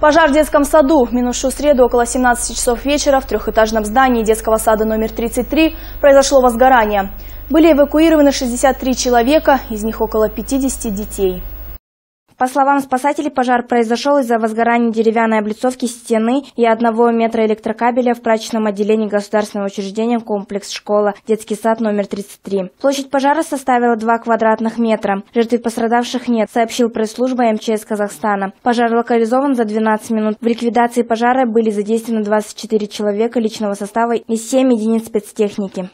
Пожар в детском саду. В минувшую среду около 17 часов вечера в трехэтажном здании детского сада номер 33 произошло возгорание. Были эвакуированы 63 человека, из них около 50 детей. По словам спасателей, пожар произошел из-за возгорания деревянной облицовки стены и одного метра электрокабеля в прачечном отделении государственного учреждения комплекс школа детский сад номер 33. Площадь пожара составила 2 квадратных метра. Жертв и пострадавших нет, сообщил пресс-служба МЧС Казахстана. Пожар локализован за 12 минут. В ликвидации пожара были задействованы 24 человека личного состава и 7 единиц спецтехники.